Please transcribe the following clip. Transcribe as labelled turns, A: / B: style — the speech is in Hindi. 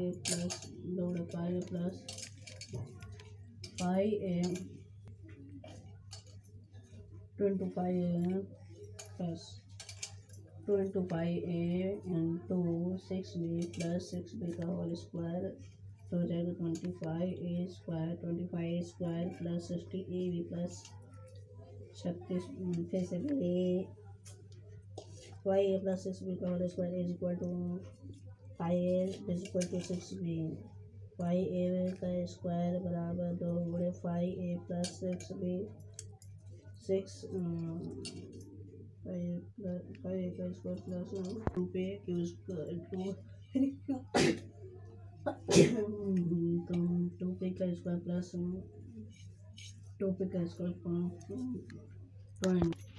A: A pi plus pi A two into pi A plus two into pi A into six B plus six B का होल स्क्वायर तो हो जाएगा twenty five A square twenty five A square plus sixty A B plus छत्तीस फिर से A Y A plus six B का whole square is equal to five A is equal to six B five A का स्क्वायर बराबर दो गुणे five A plus six B six five A का स्क्वायर प्लस टू पे क्यू टू तो टू पे का स्क्वायर प्लस टू पे का स्क्वायर पॉइंट